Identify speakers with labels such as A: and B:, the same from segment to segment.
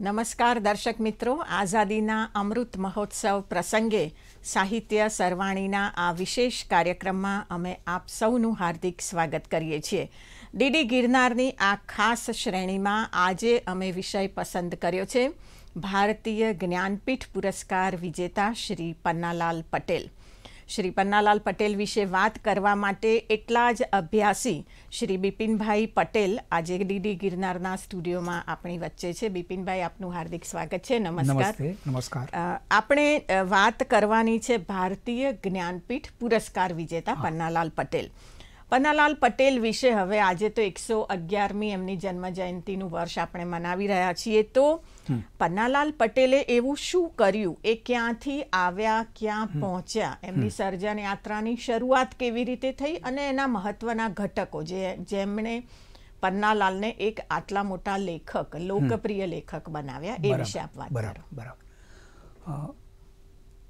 A: નમસ્કાર દર્શક મિત્રો, આઝાદીના અમૃત મહોત્સવ પ્રસંગે સાહિત્ય સરવાણીના આ વિશેષ કાર્યક્રમમાં અમે આપ સૌનું હાર્દિક સ્વાગત કરીએ છીએ. ડીડી ગિરનારની આ ખાસ શ્રેણીમાં આજે અમે વિષય પસંદ કર્યો છે, ભારતીય જ્ઞાનપીઠ પુરસ્કાર વિજેતા શ્રી પન્નાલાલ પટેલ. શ્રી પન્નાલાલ પટેલ વિશે વાત કરવા માટે એટલા જ અભ્યાસી શ્રી બિપિનભાઈ પટેલ આજે ડીડી ગિરનારના સ્ટુડિયોમાં આપણી વચ્ચે છે. બિપિનભાઈ આપનું હાર્દિક સ્વાગત છે. નમસ્કાર.
B: નમસ્કાર.
A: આપણે વાત કરવાની છે ભારતીય જ્ઞાનપીઠ પુરસ્કાર વિજેતા પન્નાલાલ પટેલ. પન્નાલાલ પટેલ વિશે હવે આજે તો એકસો અગિયારમી એમની જન્મ જયંતિનું વર્ષ આપણે મનાવી રહ્યા છીએ. તો પન્નાલાલ પટેલે એવું શું કર્યું? એ ક્યાંથી આવ્યા ક્યાં પહોંચ્યા? એમની સર્જન યાત્રાની શરૂઆત કેવી રીતે થઈ અને એના મહત્વના ઘટકો? જે જેમણે પન્નાલાલને એક આટલા મોટા લેખક લોકપ્રિય લેખક બનાવ્યા એ વિશે આપ વાત
B: બરાબર બરાબર.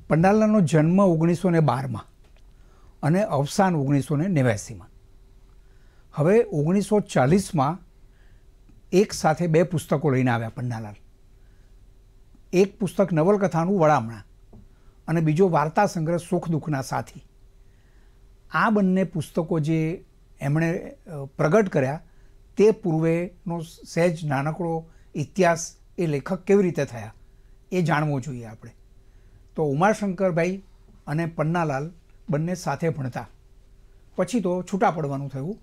B: પંડાલાનો જન્મ ઓગણીસો ને બારમાં અને અવસાન ઓગણીસો ને નેવ્યાસીમાં. હવે ઓગણીસો ચાલીસમાં એક સાથે બે પુસ્તકો લઈને આવ્યા પન્નાલાલ. એક પુસ્તક નવલકથાનું વડામણા અને બીજો વાર્તા સંગ્રહ સુખ દુઃખના સાથી. આ બંને પુસ્તકો જે એમણે પ્રગટ કર્યા તે પૂર્વેનો સહેજ નાનકડો ઇતિહાસ એ લેખક કેવી રીતે થયા એ જાણવું જોઈએ આપણે. તો ઉમાશંકરભાઈ અને પન્નાલાલ બંને સાથે ભણતા. પછી તો છૂટા પડવાનું થયું.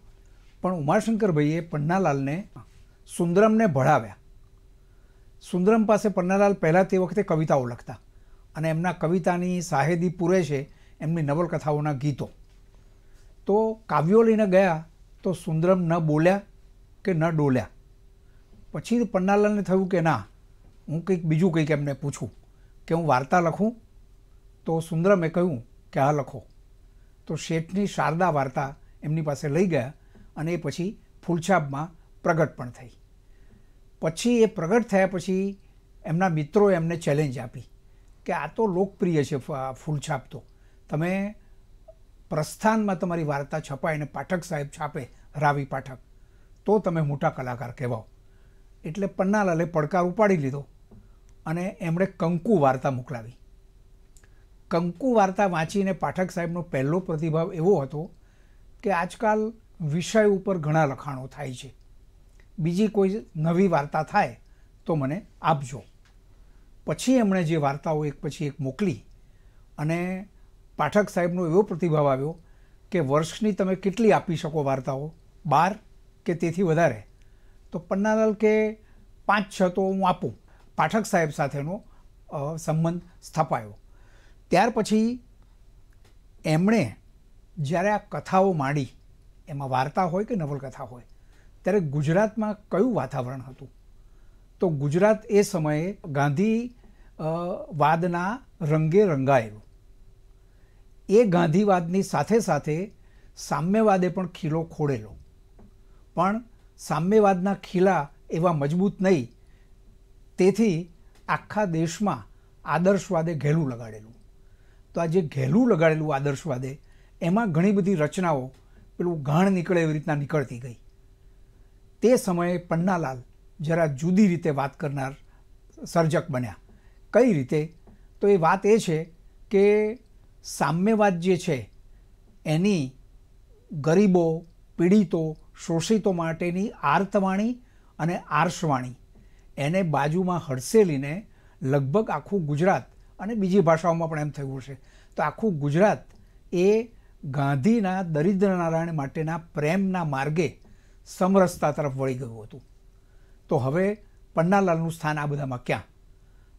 B: પણ ઉમાશંકરભાઈએ પન્નાલાલને સુંદરમને ભળાવ્યા સુંદરમ પાસે પન્નાલાલ પહેલાં તે વખતે કવિતાઓ લખતા અને એમના કવિતાની સાહેદી પૂરે છે એમની નવલકથાઓના ગીતો. તો કાવ્યો લઈને ગયા તો સુંદરમ ન બોલ્યા કે ન ડોલ્યા? પછી પન્નાલાલને થયું કે ના, હું કંઈક બીજું કંઈક એમને પૂછું કે હું વાર્તા લખું? તો સુંદરમે કહ્યું કે હા લખો. તો શેઠની શારદા વાર્તા એમની પાસે લઈ ગયા અને એ પછી ફૂલછાપમાં પ્રગટ પણ થઈ. પછી એ પ્રગટ થયા પછી એમના મિત્રોએ એમને ચેલેન્જ આપી કે આ તો લોકપ્રિય છે ફૂલછાપ તો. તમે પ્રસ્થાનમાં તમારી વાર્તા છપાય અને પાઠક સાહેબ છાપે, રાવી પાઠક, તો તમે મોટા કલાકાર કહેવાઓ. એટલે પન્નાલાલે પડકાર ઉપાડી લીધો અને એમણે કંકુ વાર્તા મોકલાવી. કંકુ વાર્તા વાંચીને પાઠક સાહેબનો પહેલો પ્રતિભાવ એવો હતો કે આજકાલ વિષય ઉપર ઘણા લખાણો થાય છે. બીજી કોઈ નવી વાર્તા થાય તો મને આપજો. પછી એમણે જે વાર્તાઓ એક પછી એક મોકલી અને પાઠક સાહેબનો એવો પ્રતિભાવ આવ્યો કે વર્ષની તમે કેટલી આપી શકો વાર્તાઓ? બાર કે તેથી વધારે? તો પન્નાલાલ કે પાંચ છ તો હું આપું. પાઠક સાહેબ સાથેનો સંબંધ સ્થપાયો. ત્યાર પછી એમણે જ્યારે આ કથાઓ માંડી એમાં વાર્તા હોય કે નવલકથા હોય? ત્યારે ગુજરાતમાં કયું વાતાવરણ હતું? તો ગુજરાત એ સમયે ગાંધી વાદના રંગે રંગાયેલું. એ ગાંધીવાદની સાથે સાથે સામ્યવાદે પણ ખીલો ખોડેલો. પણ સામ્યવાદના ખીલા એવા મજબૂત નહીં. તેથી આખા દેશમાં આદર્શવાદે ઘેલું લગાડેલું. તો આ જે ઘેલું લગાડેલું આદર્શવાદે, એમાં ઘણી બધી રચનાઓ પેલું ઘાણ નીકળે એવી રીતના નીકળતી ગઈ. તે સમયે પન્નાલાલ જરા જુદી રીતે વાત કરનાર સર્જક બન્યા. કઈ રીતે? તો એ વાત એ છે કે સામ્યવાદ જે છે, એની ગરીબો, પીડિતો, શોષિતો માટેની આર્તવાણી અને આર્ષવાણી એને બાજુમાં હડસેલીને લગભગ આખું ગુજરાત અને બીજી ભાષાઓમાં પણ એમ થયું હશે. તો આખું ગુજરાત એ ગાંધીના દરિદ્ર નારાયણ માટેના પ્રેમના માર્ગે સમરસતા તરફ વળી ગયું હતું. તો હવે પન્નાલાલનું સ્થાન આ બધામાં ક્યાં?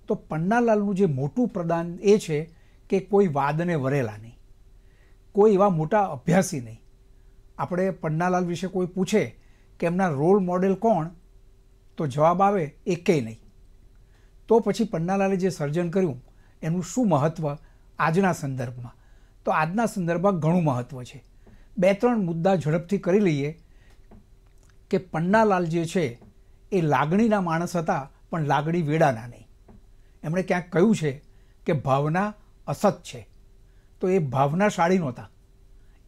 B: તો પન્નાલાલનું જે મોટું પ્રદાન એ છે કે કોઈ વાદને વરેલા નહીં. કોઈ એવા મોટા અભ્યાસી નહીં. આપણે પન્નાલાલ વિશે કોઈ પૂછે કે એમના રોલ મોડેલ કોણ? તો જવાબ આવે એકેય નહીં. તો પછી પન્નાલાલે જે સર્જન કર્યું, એનું શું મહત્ત્વ આજના સંદર્ભમાં? તો આજના સંદર્ભમાં ઘણું મહત્ત્વ છે. બે ત્રણ મુદ્દા ઝડપથી કરી લઈએ કે પન્નાલાલ જે છે એ લાગણીના માણસ હતા, પણ લાગણી વેડાના નહીં. એમણે ક્યાંક કહ્યું છે કે ભાવના અસત છે. તો એ ભાવનાશાળી નહોતા.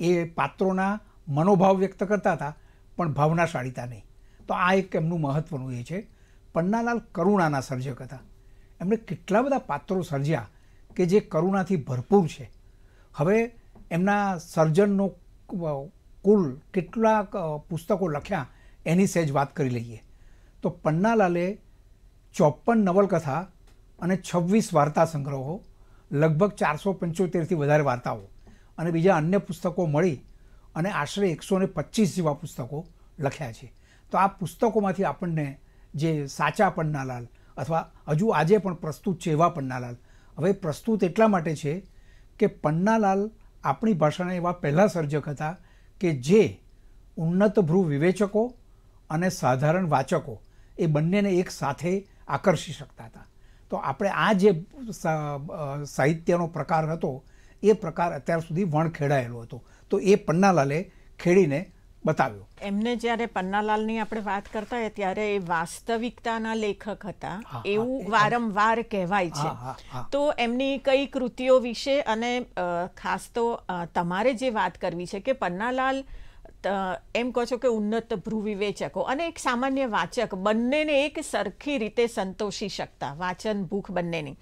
B: એ પાત્રોના મનોભાવ વ્યક્ત કરતા હતા, પણ ભાવનાશાળીતા નહીં. તો આ એક એમનું મહત્ત્વનું એ છે. પન્નાલાલ કરુણાના સર્જક હતા. એમણે કેટલા બધા પાત્રો સર્જ્યા કે જે કરુણાથી ભરપૂર છે. હવે એમના સર્જનનો કુલ કેટલા પુસ્તકો લખ્યા એની સહેજ વાત કરી લઈએ. તો પન્નાલાલે ચોપન નવલકથા અને છવ્વીસ વાર્તા સંગ્રહો, લગભગ ચારસો પંચોતેરથી વધારે વાર્તાઓ અને બીજા અન્ય પુસ્તકો મળી અને આશરે એકસો ને પચીસ જેવા પુસ્તકો લખ્યા છે. તો આ પુસ્તકોમાંથી આપણને જે સાચા પન્નાલાલ અથવા હજુ આજે પણ પ્રસ્તુત છે એવા પન્નાલાલ, હવે પ્રસ્તુત એટલા માટે છે કે પન્નાલાલ આપણી ભાષાના એવા પહેલા સર્જક હતા કે જે ઉન્નત ભ્રુ વિવેચકો અને સાધારણ વાચકો એ બંનેને એક સાથે આકર્ષી શકતા હતા. તો આપણે આ જે સાહિત્યનો પ્રકાર હતો, એ પ્રકાર અત્યાર સુધી વણ ખેડાયેલો હતો. તો એ પન્નાલાલે ખેડીને બતાવ્યો.
A: એમને જ્યારે પન્નાલાલની આપણે વાત કરતા હોય ત્યારે એ વાસ્તવિકતાના લેખક હતા. એવું વારંવાર કહેવાય છે. તો એમની કઈ કૃતિઓ વિશે અને ખાસ તો તમારે જે વાત કરવી છે કે પન્નાલાલ એમ કહો છો કે ઉન્નત ભ્રુ વિવેચકો અને એક સામાન્ય વાચક બંનેને એક સરખી રીતે સંતોષી શકતા વાચન ભૂખ બંનેની.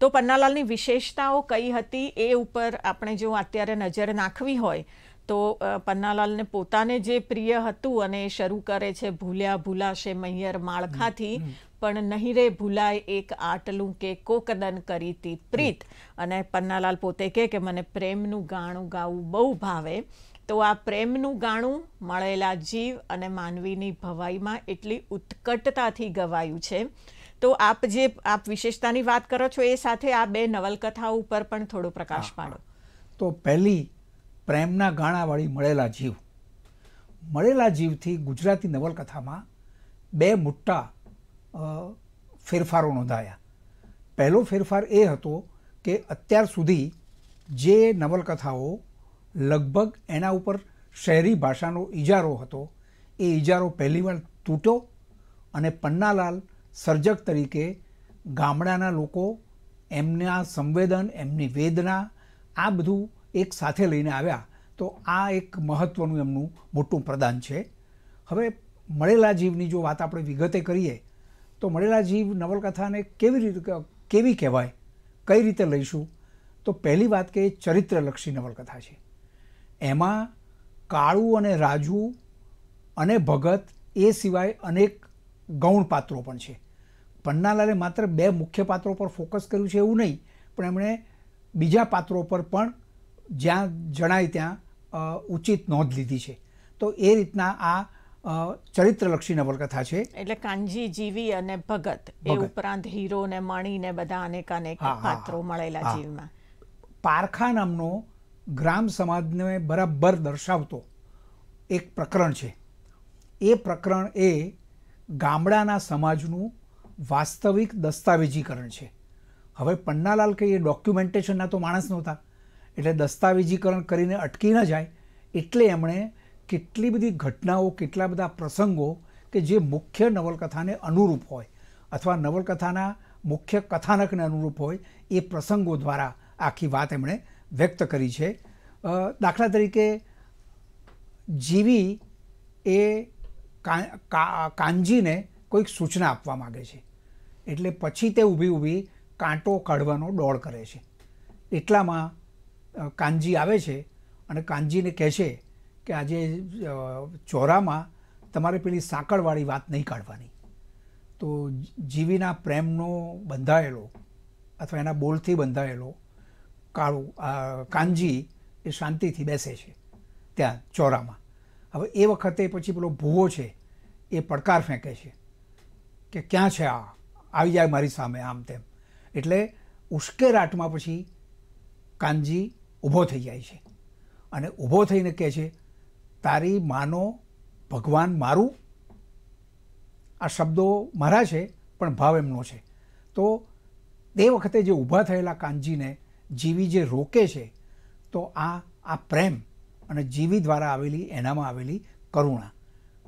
A: તો પન્નાલાલની વિશેષતાઓ કઈ હતી એ ઉપર આપણે જો અત્યારે નજર નાખવી હોય તો પન્નાલાલને પોતાને જે પ્રિય હતું અને એ શરૂ કરે છે ભૂલ્યા ભૂલાશે મૈયર માળખાથી પણ નહીં રે ભૂલાય એક આટલું કે કોકદન કરી તી પ્રીત અને પન્નાલાલ પોતે કહે કે મને પ્રેમનું ગાણું ગાવું બહુ ભાવે. તો આ પ્રેમનું ગાણું મળેલા જીવ અને માનવીની ભવાઈમાં એટલી ઉત્કટતાથી ગવાયું છે. તો આપ જે આપ વિશેષતાની વાત કરો છો એ સાથે આ બે નવલકથાઓ ઉપર પણ થોડો પ્રકાશ પાડો.
B: તો પહેલી પ્રેમના ગાણાવાળી મળેલા જીવ. મળેલા જીવથી ગુજરાતી નવલકથામાં બે મોટા ફેરફારો નોંધાયા. પહેલો ફેરફાર એ હતો કે અત્યાર સુધી જે નવલકથાઓ લગભગ એના ઉપર શહેરી ભાષાનો ઇજારો હતો, એ ઇજારો પહેલીવાર તૂટ્યો અને પન્નાલાલ સર્જક તરીકે ગામડાના લોકો એમના સંવેદન, એમની વેદના, આ બધું એક સાથે લઈને આવ્યા, તો આ એક મહત્ત્વનું એમનું મોટું પ્રદાન છે. હવે મળેલા જીવની જો વાત આપણે વિગતે કરીએ, તો મળેલા જીવ નવલકથાને કેવી રીતે કેવી કહેવાય, કઈ રીતે લઈશું? તો પહેલી વાત કે એ ચરિત્રલક્ષી નવલકથા છે. એમાં કાળુ અને રાજુ અને ભગત એ સિવાય અનેક ગૌણ પાત્રો પણ છે. પન્નાલાલે માત્ર બે મુખ્ય પાત્રો પર ફોકસ કર્યું છે એવું નહીં, પણ એમણે બીજા પાત્રો પર પણ જ્યાં જણાય ત્યાં ઉચિત નોંધ લીધી છે. તો એ રીતના આ ચરિત્રલક્ષી નવલકથા છે.
A: એટલે કાનજી જીવી અને ભગત એ ઉપરાંત હીરો ને મણી ને બધા અનેક અનેક પાત્રો મળેલા જીવમાં.
B: પારખા નામનો ગ્રામ સમાજને બરાબર દર્શાવતો એક પ્રકરણ છે. એ પ્રકરણ એ ગામડાના સમાજનું વાસ્તવિક દસ્તાવેજીકરણ છે. હવે પન્નાલાલ કે એ ડોક્યુમેન્ટેશનના તો માણસ નહોતા. એટલે દસ્તાવેજીકરણ કરીને અટકી ન જાય, એટલે એમણે કેટલી બધી ઘટનાઓ, કેટલા બધા પ્રસંગો કે જે મુખ્ય નવલકથાને અનુરૂપ હોય અથવા નવલકથાના મુખ્ય કથાનકને અનુરૂપ હોય, એ પ્રસંગો દ્વારા આખી વાત એમણે વ્યક્ત કરી છે. દાખલા તરીકે જીવી એ કાંજીને કોઈક સૂચના આપવા માગે છે. એટલે પછી તે ઊભી ઊભી કાંટો કાઢવાનો દોડ કરે છે. એટલામાં કાનજી આવે છે અને કાનજીને કહે છે કે આજે ચોરામાં તમારે પેલી સાંકળવાળી વાત નહીં કાઢવાની. તો જીવીના પ્રેમનો બંધાયેલો અથવા એના બોલથી બંધાયેલો કાળું કાનજી એ શાંતિથી બેસે છે ત્યાં ચોરામાં. હવે એ વખતે પછી પેલો ભૂવો છે એ પડકાર ફેંકે છે કે ક્યાં છે આ? આવી જાય મારી સામે આમ તેમ. એટલે ઉશ્કેરાટમાં પછી કાનજી ઊભો થઈ જાય છે. અને ઊભો થઈને કહે છે, તારી માનો ભગવાન મારું? આ શબ્દો મારા છે, પણ ભાવ એમનો છે. તો તે વખતે જે ઊભા થયેલા કાનજીને જીવી જે રોકે છે, તો આ આ પ્રેમ અને જીવી દ્વારા આવેલી, એનામાં આવેલી કરુણા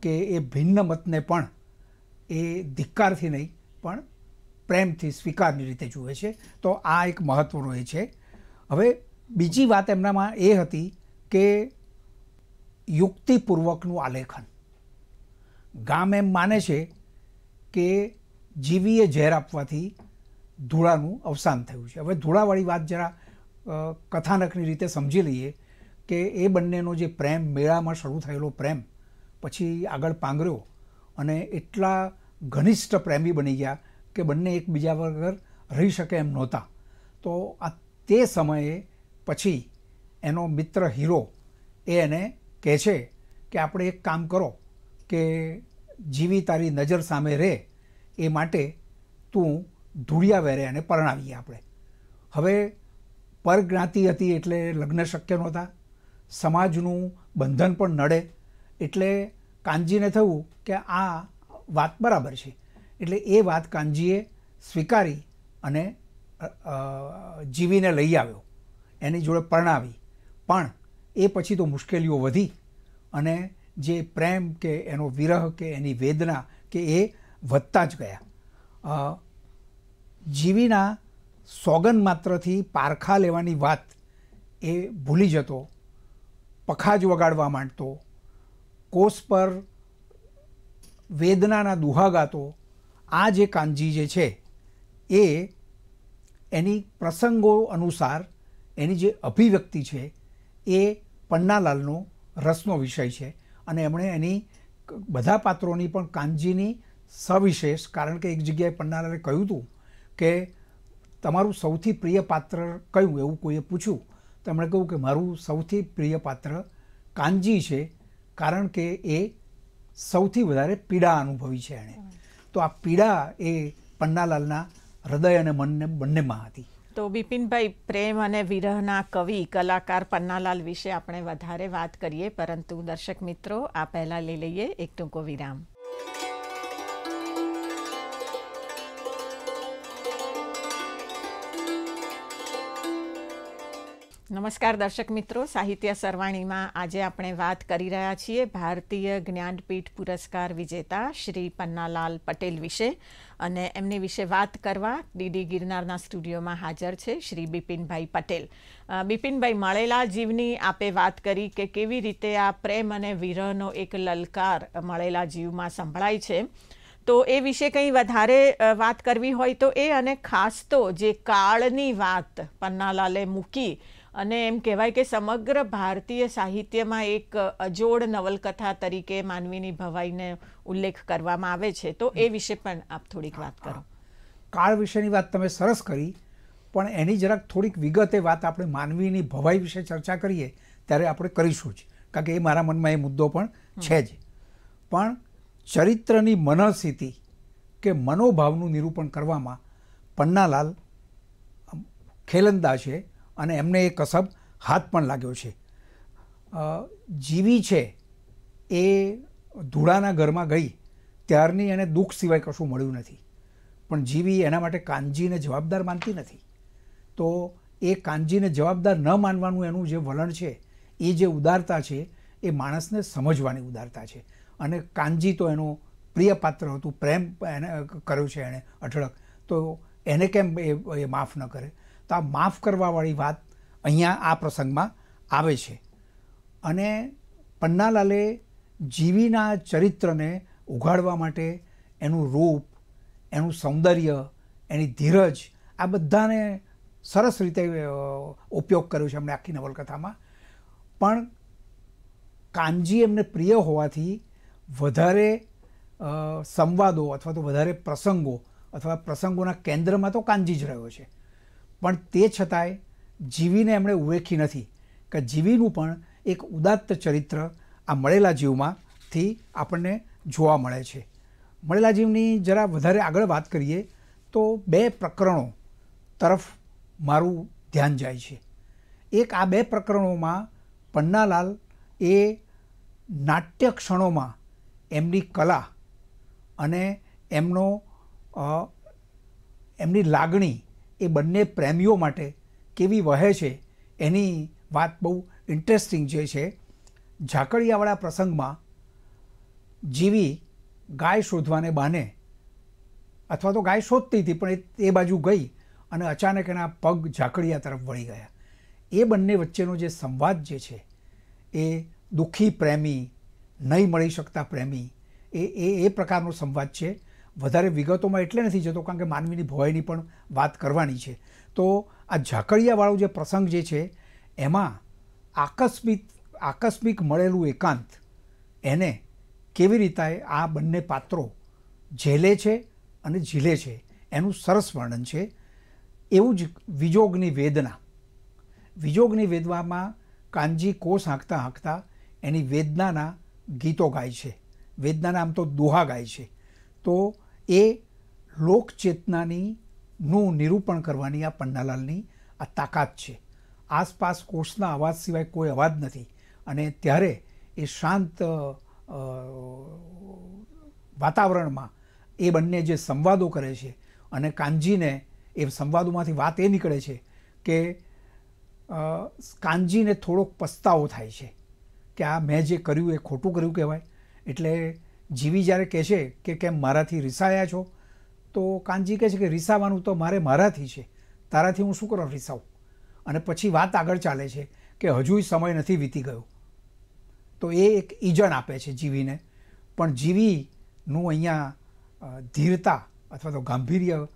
B: કે એ ભિન્ન મતને પણ એ ધિક્કારથી નહીં, પણ પ્રેમથી સ્વીકારની રીતે જુએ છે. તો આ એક મહત્ત્વનો એ છે. હવે બીજી વાત એમનામાં એ હતી કે યુક્તિપૂર્વકનું આલેખન. ગામ એમ માને છે કે જીવીએ ઝેર આપવાથી ધૂળાનું અવસાન થયું છે. હવે ધૂળાવાળી વાત જરા કથાનકની રીતે સમજી લઈએ કે એ બંનેનો જે પ્રેમ, મેળામાં શરૂ થયેલો પ્રેમ, પછી આગળ પાંગર્યો અને એટલા ઘનિષ્ઠ પ્રેમી બની ગયા કે બંને એકબીજા વગર રહી શકે એમ નહોતા. તો આ તે સમયે પછી એનો મિત્ર હીરો એ એને કહે છે કે આપણે એક કામ કરો કે જીવી તારી નજર સામે રહે, એ માટે તું ધૂળિયા વેરે એને પરણાવીએ આપણે. હવે પરજ્ઞાતિ હતી એટલે લગ્ન શક્ય નહોતા, સમાજનું બંધન પણ નડે, એટલે કાનજીને થયું કે આ વાત બરાબર છે. એટલે એ વાત કાનજીએ સ્વીકારી અને જીવીને લઈ આવ્યો. એની જોડે પરણાવી. પણ એ પછી તો મુશ્કેલીઓ વધી અને જે પ્રેમ કે એનો વિરહ કે એની વેદના કે એ વધતા જ ગયા. જીવીના સોગન માત્રથી પારખા લેવાની વાત એ ભૂલી જતો, પખાજ વગાડવા માંડતો, કોષ પર વેદનાના દુહા ગાતો, આ જે કાનજી જે છે, એ એની પ્રસંગો અનુસાર એની જે અભિવ્યક્તિ છે એ પન્નાલાલનો રસનો વિષય છે. અને એમણે એની બધા પાત્રોની પણ કાનજીની સવિશેષ, કારણ કે એક જગ્યાએ પન્નાલાલે કહ્યું હતું કે તમારું સૌથી પ્રિય પાત્ર કયું? એવું કોઈએ પૂછ્યું. તો એમણે કહ્યું કે મારું સૌથી પ્રિય પાત્ર કાનજી છે, કારણ કે એ સૌથી વધારે પીડા અનુભવી છે એણે. તો આ પીડા એ પન્નાલાલના હૃદય અને મનને, બંનેમાં હતી.
A: તો બિપિનભાઈ, પ્રેમ અને વિરહના કવિ, કલાકાર પન્નાલાલ વિશે આપણે વધારે વાત કરીએ, પરંતુ દર્શક મિત્રો, આ પહેલાં લઈ લઈએ એક ટૂંકો વિરામ. નમસ્કાર દર્શક મિત્રો, સાહિત્ય સરવાણીમાં આજે આપણે વાત કરી રહ્યા છીએ ભારતીય જ્ઞાનપીઠ પુરસ્કાર વિજેતા શ્રી પન્નાલાલ પટેલ વિશે અને એમની વિશે વાત કરવા ડીડી ગિરનારના સ્ટુડિયોમાં હાજર છે શ્રી બિપિનભાઈ પટેલ. બિપિનભાઈ, મળેલા જીવની આપે વાત કરી કે કેવી રીતે આ પ્રેમ અને વિરહનો એક લલકાર મળેલા જીવમાં સંભળાય છે. તો એ વિશે કંઈ વધારે વાત કરવી હોય તો એ અને ખાસ તો જે કાળની વાત પન્નાલાલે મૂકી અને એમ કહેવાય કે સમગ્ર ભારતીય સાહિત્યમાં એક અજોડ નવલકથા તરીકે માનવીની ભવાઈને ઉલ્લેખ કરવામાં આવે છે. તો એ વિશે પણ આપ થોડીક વાત કરો.
B: કાળ વિશેની વાત તમે સરસ કરી, પણ એની જરાક થોડીક વિગતે વાત આપણે માનવીની ભવાઈ વિશે ચર્ચા કરીએ, ત્યારે આપણે કરીશું જ. કારણ કે એ મારા મનમાં એ મુદ્દો પણ છે જ. પણ ચરિત્રની મનસ્થિતિ કે મનોભાવનું નિરૂપણ કરવામાં પન્નાલાલ ખેલંદા છે. અને એમને એ કસબ હાથ પણ લાગ્યો છે. જીવી છે એ ધૂળાના ઘરમાં ગઈ ત્યારની એને દુઃખ સિવાય કશું મળ્યું નથી. પણ જીવી એના માટે કાનજીને જવાબદાર માનતી નથી. તો એ કાનજીને જવાબદાર ન માનવાનું એનું જે વલણ છે, એ જે ઉદારતા છે, એ માણસને સમજવાની ઉદારતા છે. અને કાનજી તો એનું પ્રિય પાત્ર હતું, પ્રેમ એને કર્યો છે એણે અઢળક. તો એને કેમ એ માફ ન કરે? તો આ માફ કરવાવાળી વાત અહીંયા આ પ્રસંગમાં આવે છે. અને પન્નાલાલે જીવીના ચરિત્રને ઉઘાડવા માટે એનું રૂપ, એનું સૌંદર્ય, એની ધીરજ આ બધાને સરસ રીતે ઉપયોગ કર્યો છે એમણે આખી નવલકથામાં. પણ કાનજી એમને પ્રિય હોવાથી વધારે સંવાદો અથવા તો વધારે પ્રસંગો અથવા પ્રસંગોના કેન્દ્રમાં તો કાનજી જ રહ્યો છે. પણ તે છતાંય જીવીને એમણે ઉવેખી નથી કે જીવીનું પણ એક ઉદાત્ત ચરિત્ર આ મળેલા જીવમાંથી આપણને જોવા મળે છે. મળેલા જીવની જરા વધારે આગળ વાત કરીએ તો બે પ્રકરણો તરફ મારું ધ્યાન જાય છે. એક આ બે પ્રકરણોમાં પન્નાલાલ એ નાટ્ય ક્ષણોમાં એમની કલા અને એમનો એમની લાગણી એ બંને પ્રેમીઓ માટે કેવી વહે છે એની વાત બહુ ઇન્ટરેસ્ટિંગ જે છે. ઝાકળિયાવાળા પ્રસંગમાં જીવી ગાય શોધવાને બાને અથવા તો ગાય શોધતી હતી, પણ એ બાજુ ગઈ અને અચાનક એના પગ ઝાકળિયા તરફ વળી ગયા. એ બંને વચ્ચેનો જે સંવાદ જે છે, એ દુઃખી પ્રેમી, નહીં મળી શકતા પ્રેમી એ એ પ્રકારનો સંવાદ છે. વધારે વિગતોમાં એટલે નથી જતો, કારણ કે માનવીની ભવાઈની પણ વાત કરવાની છે. તો આ ઝાકળિયાવાળો જે પ્રસંગ જે છે, એમાં આકસ્મિક આકસ્મિક મળેલું એકાંત, એને કેવી રીતે આ બંને પાત્રો ઝેલે છે અને ઝીલે છે, એનું સરસ વર્ણન છે. એવું જ વિજોગની વેદના. વિજોગની વેદવામાં કાનજી કોષ હાંકતા હાંકતા એની વેદનાના ગીતો ગાય છે. વેદનાના આમ તો દોહા ગાય છે. તો એ લોકચેતનાની નું નિરૂપણ કરવાની આ પન્નાલાલની આ તાકાત છે. આસપાસ કોષના અવાજ સિવાય કોઈ અવાજ નથી. અને ત્યારે એ શાંત વાતાવરણમાં એ બંને જે સંવાદો કરે છે અને કાનજીને એ સંવાદોમાંથી વાત એ નીકળે છે કે કાનજીને થોડોક પસ્તાવો થાય છે કે આ મેં જે કર્યું એ ખોટું કર્યું કહેવાય. એટલે જીવી જ્યારે કહે છે કે કેમ મારાથી રિસાયા છો, તો કાનજી કહે છે કે રિસાવાનું તો મારે મારાથી છે, તારાથી હું શું કરવા રિસાવું? અને પછી વાત આગળ ચાલે છે કે હજુય સમય નથી વીતી ગયો. તો એ એક ઈજન આપે છે જીવીને. પણ જીવીનું અહીંયા ધીરતા અથવા તો ગાંભીર્ય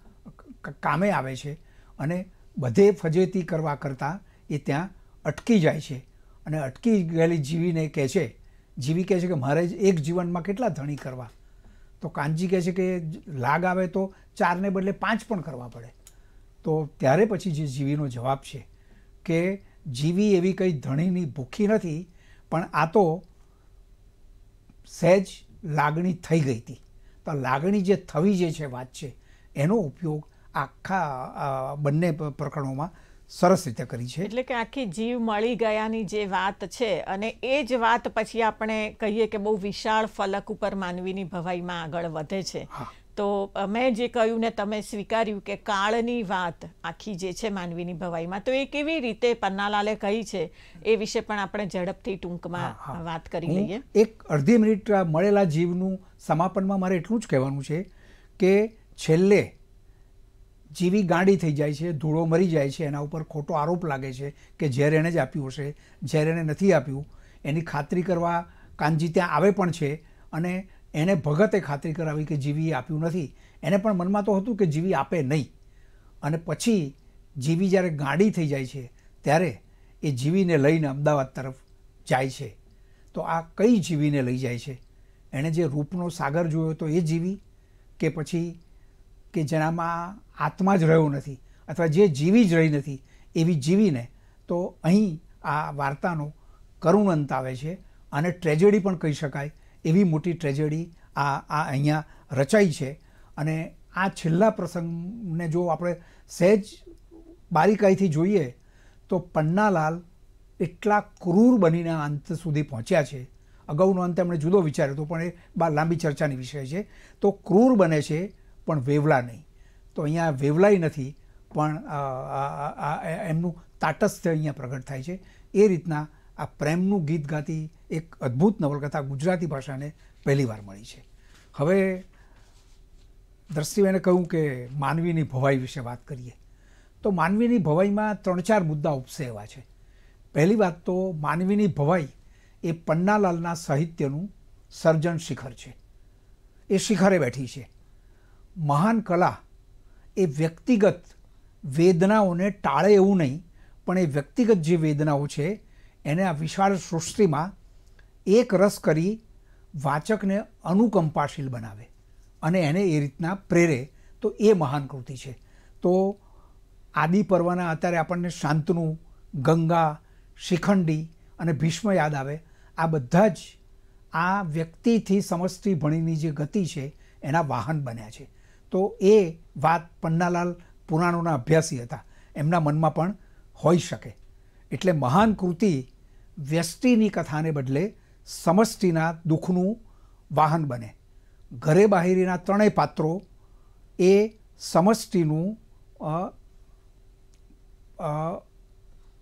B: કામે આવે છે અને બધે ફજેતી કરવા કરતાં એ ત્યાં અટકી જાય છે. અને અટકી ગયેલી જીવીને કહે છે જીવી કહે છે કે મારે એક જીવનમાં કેટલા ધણી કરવા? તો કાનજી કહે છે કે લાગ આવે તો ચારને બદલે પાંચ પણ કરવા પડે. તો ત્યારે પછી જે જીવીનો જવાબ છે કે જીવી એવી કંઈ ધણીની ભૂખી નથી, પણ આ તો સહેજ લાગણી થઈ ગઈ હતી. તો લાગણી જે થવી જે છે વાત છે, એનો ઉપયોગ આખા બંને પ્રકરણોમાં સરસ રીતે કરી છે.
A: એટલે કે આખી જીવ મળી ગયાની જે વાત છે અને એ જ વાત પછી આપણે કહીએ કે બહુ વિશાળ ફલક ઉપર માનવીની ભવાઈમાં આગળ વધે છે. તો મેં જે કહ્યું ને તમે સ્વીકાર્યું કે કાળની વાત આખી જે છે માનવીની ભવાઈમાં તો એ કેવી રીતે પન્નાલાલે કહી છે એ વિશે પણ આપણે ઝડપથી ટૂંકમાં વાત કરી લઈએ.
B: એક અડધી મિનિટ મળેલા જીવનું સમાપનમાં મારે એટલું જ કહેવાનું છે કે છેલ્લે જીવી ગાંડી થઈ જાય છે, ધૂળો મરી જાય છે, એના ઉપર ખોટો આરોપ લાગે છે કે ઝેર એણે જ આપ્યું હશે, ઝેર એણે નથી આપ્યું. એની ખાતરી કરવા કાનજી ત્યાં આવે પણ છે અને એણે ભગતે ખાતરી કરાવી કે જીવીએ આપ્યું નથી. એને પણ મનમાં તો હતું કે જીવી આપે નહીં. અને પછી જીવી જ્યારે ગાંડી થઈ જાય છે, ત્યારે એ જીવીને લઈને અમદાવાદ તરફ જાય છે. તો આ કઈ જીવીને લઈ જાય છે? એણે જે રૂપનો સાગર જોયો તો એ જીવી કે પછી કે જેનામાં આત્મા જ રહ્યો નથી અથવા જે જીવી જ રહી નથી એવી જીવીને તો અહીં આ વાર્તાનો કરુણ અંત આવે છે અને ટ્રેજેડી પણ કહી શકાય. એવી મોટી ટ્રેજેડી આ આ અહીંયા રચાઈ છે અને આ છેલ્લા પ્રસંગને જો આપણે સહેજ બારીકાઈથી જોઈએ તો પન્નાલાલ એટલા ક્રૂર બનીને અંત સુધી પહોંચ્યા છે. અગાઉનો અંત એમણે જુદો વિચાર્યો હતો પણ એ બા, લાંબી ચર્ચાની વિષય છે. તો ક્રૂર બને છે પણ વેવલા નહીં. તો અહીંયા વેવલાઈ નથી, પણ એમનું તાટસ્થ્ય અહીંયા પ્રગટ થાય છે. એ રીતના આ પ્રેમનું ગીત ગાતી એક અદ્ભુત નવલકથા ગુજરાતી ભાષાને પહેલીવાર મળી છે. હવે દ્રષ્ટિબેને કહ્યું કે માનવીની ભવાઈ વિશે વાત કરીએ, તો માનવીની ભવાઈમાં ત્રણ ચાર મુદ્દા ઉપસે એવા છે. પહેલી વાત તો માનવીની ભવાઈ એ પન્નાલાલના સાહિત્યનું સર્જન શિખર છે. એ શિખરે બેઠી છે. મહાન કલા એ વ્યક્તિગત વેદનાઓને ટાળે એવું નહીં, પણ એ વ્યક્તિગત જે વેદનાઓ છે, એને આ વિશાળ સૃષ્ટિમાં એક રસ કરી વાચકને અનુકંપાશીલ બનાવે અને એને એ રીતના પ્રેરે. તો એ મહાન કૃતિ છે. તો આદિ પર્વના અત્યારે આપણને શાંતનું, ગંગા, શિખંડી અને ભીષ્મ યાદ આવે. આ બધા જ આ વ્યક્તિથી સમષ્ટિ ભણીની જે ગતિ છે, એના વાહન બન્યા છે. તો એ વાત પન્નાલાલ પુરાણોના અભ્યાસી હતા. એમના મનમાં પણ હોઈ શકે. એટલે મહાન કૃતિ વ્યષ્ટિની કથાને બદલે સમષ્ટિના દુઃખનું વાહન બને. ઘરે બાહેરીના ત્રણેય પાત્રો એ સમષ્ટિનું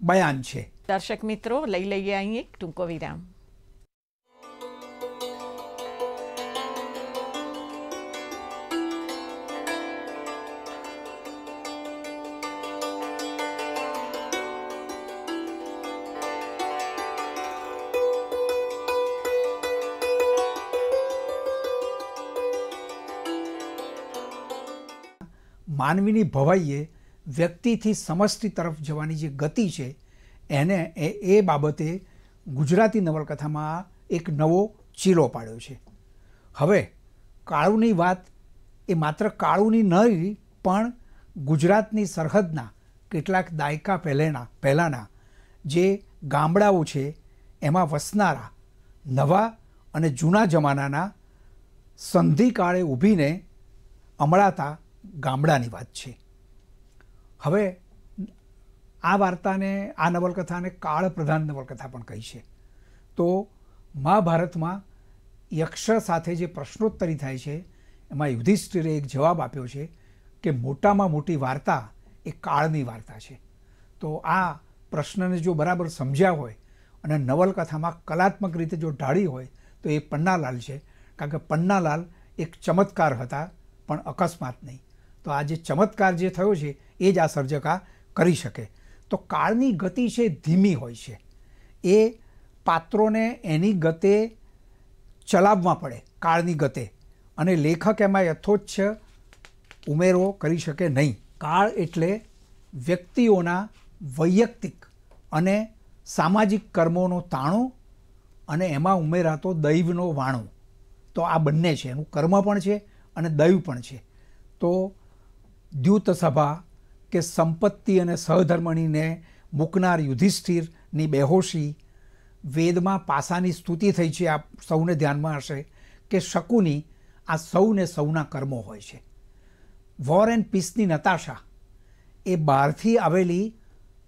B: બયાન છે.
A: દર્શક મિત્રો, લઈ લઈએ અહીં એક ટૂંકો વિરામ.
B: માનવીની ભવાઈએ વ્યક્તિથી સમષ્ટિ તરફ જવાની જે ગતિ છે, એને એ એ બાબતે ગુજરાતી નવલકથામાં એક નવો ચીલો પાડ્યો છે. હવે કાળુની વાત એ માત્ર કાળુની ન રહી, પણ ગુજરાતની સરહદના કેટલાક દાયકા પહેલેના, પહેલાંના જે ગામડાઓ છે, એમાં વસનારા નવા અને જૂના જમાનાના સંધિકાળે ઊભીને અમળાતા ગામડાની વાત છે. હવે આ વાર્તાને, આ નવલકથાને કાળ પ્રધાન નવલકથા પણ કહી છે. તો મહાભારતમાં યક્ષ સાથે જે પ્રશ્નોત્તરી થાય છે, એમાં યુધિષ્ઠિરે એક જવાબ આપ્યો છે કે મોટામાં મોટી વાર્તા એ કાળની વાર્તા છે. તો આ પ્રશ્નને જો બરાબર સમજ્યા હોય અને નવલકથામાં કલાત્મક રીતે જો ઢાળી હોય, તો એ પન્નાલાલ છે. કારણ કે પન્નાલાલ એક ચમત્કાર હતા, પણ અકસ્માત નહીં. તો આ જે ચમત્કાર જે થયો છે, એ જ આ સર્જકા કરી શકે. તો કાળની ગતિ છે ધીમી હોય છે. એ પાત્રોને એની ગતે ચલાવવા પડે, કાળની ગતે. અને લેખક એમાં યથોચ્છ ઉમેરો કરી શકે નહીં. કાળ એટલે વ્યક્તિઓના વૈયક્તિક અને સામાજિક કર્મોનો તાણો અને એમાં ઉમેરાતો દૈવનો વાણો. તો આ બંને છે. એનું કર્મ પણ છે અને દૈવ પણ છે. તો દ્યુત સભા કે સંપત્તિ અને સહધર્મણીને મૂકનાર યુધિષ્ઠિરની બેહોશી વેદમાં પાસાની સ્તુતિ થઈ છે. આ સૌને ધ્યાનમાં હશે કે શકુની આ સૌને સૌના કર્મો હોય છે. વોર એન્ડ પીસની નતાશા એ બહારથી આવેલી,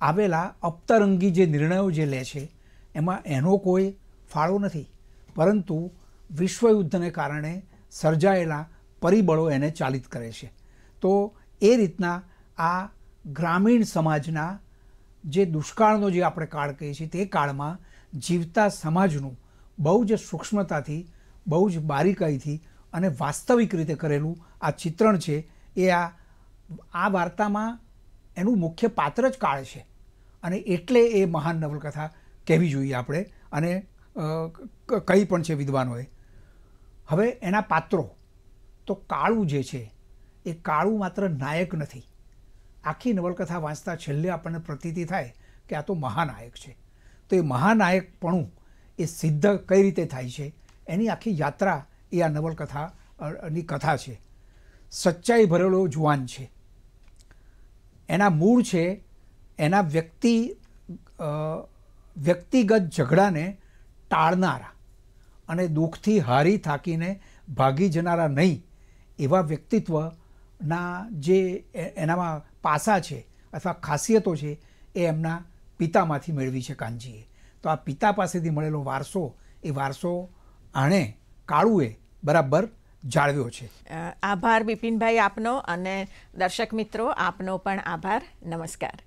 B: આવેલા અપતરંગી જે નિર્ણયો જે લે છે, એમાં એનો કોઈ ફાળો નથી. પરંતુ વિશ્વયુદ્ધને કારણે સર્જાયેલા પરિબળો એને ચાલિત કરે છે. તો એ રીતના આ ગ્રામીણ સમાજના જે દુષ્કાળનો જે આપણે કાળ કહીએ છીએ તે કાળમાં જીવતા સમાજનું બહુ જ સૂક્ષ્મતાથી, બહુ જ બારીકાઈથી અને વાસ્તવિક રીતે કરેલું આ ચિત્રણ છે એ આ આ વાર્તામાં એનું મુખ્ય પાત્ર જ કાળ છે. અને એટલે એ મહાન નવલકથા કહેવી જોઈએ આપણે અને કંઈ પણ છે વિદ્વાનોએ. હવે એના પાત્રો, તો કાળું જે છે એ કાળું માત્ર નાયક નથી. આખી નવલકથા વાંચતા છેલ્લે આપણને પ્રતીતિ થાય કે આ તો મહાનાયક છે. તો એ મહાનાયકપણું એ સિદ્ધ કઈ રીતે થાય છે? એની આખી યાત્રા એ આ નવલકથાની કથા છે. સચ્ચાઈ ભરેલો જુવાન છે. એના મૂળ છે, એના વ્યક્તિ વ્યક્તિગત ઝઘડાને ટાળનારા અને દુઃખથી હારી થાકીને ભાગી જનારા નહીં એવા વ્યક્તિત્વના જે એનામાં પાસા છે અથવા ખાસિયતો છે એ એમના પિતામાંથી મેળવી છે કાનજીએ. તો આ પિતા પાસેથી મળેલો વારસો, એ વારસો આણે કાળુએ બરાબર જાળવ્યો છે.
A: આભાર બિપિનભાઈ આપનો અને દર્શક મિત્રો, આપનો પણ આભાર. નમસ્કાર.